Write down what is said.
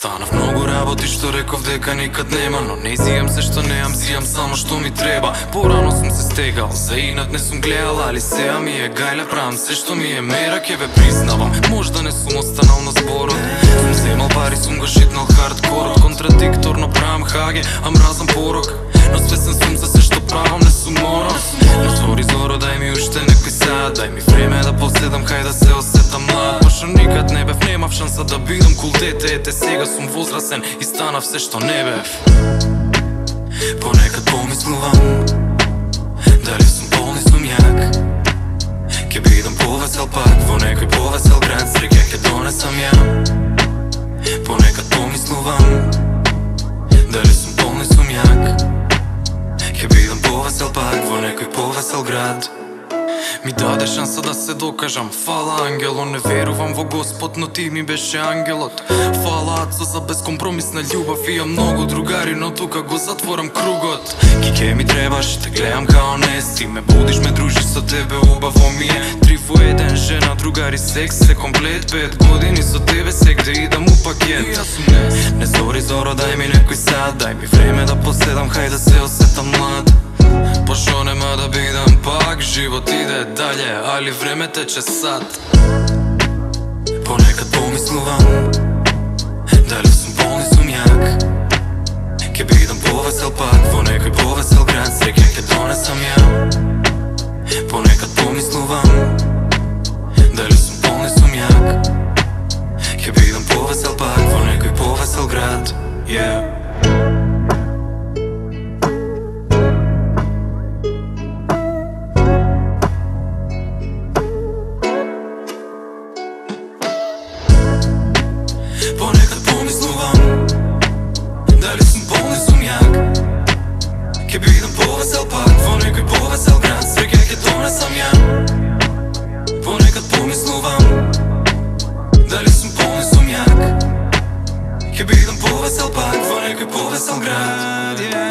Станав многу работи што реков дека никад нема Но не зијам се што неам, зијам само што ми треба. Порано сум се стегал, за инат не сум гледал Али сеа ми е гајле, правам се што ми е мера Ке ве признавам, можда не сум останал на зборот Сум земал пари, сум го шитнал хардкорот Контрадикторно правам хаге, а мразам порок. Но свесен сум за се што правам, не сум морал Не зори зоро, дај ми уште некој сад Дај ми време да поседам, хај да се осетам млад Пошто никад не бев, немав шанса да бидам кул дете. Ете сега сум возрасен и станав се што не бев. Понекад помислувам Дали сум полни сум јак. Ке бидам повесел пак во некој повесел град. Среќа ке донесам ја. Понекад помислувам Дали сум полни сум јак. Ке бидам повесел пак во некој повесел град. Ми даде шанса да се докажам. Фала ангело, не верувам во Господ Но ти ми беше ангелот. Фала Ацо за безкомпромисна љубов. И многу другари, но тука го затворам кругот. Кике ми требаш, те гледам као Ти Ме будиш, ме дружиш со тебе, убаво ми е. Три во еден, жена, другари, секс, се комплет. Пет години со тебе, сегде идам у пакет. Не зори зоро, дај ми некој сад. Дај ми време да поседам, хај да се осетам млад. Пошо нема да бидам pak život ide dalje Ali vreme teče sad. Ponekad pomislu vam Понекад помислувам Дали сум полни сум јак Ке бидам повесел пак Во некој повесел град. Среќа ке донесам ја. Понекад помислувам Дали сум полни сум јак Ке бидам повесел пак Во некој повесел град.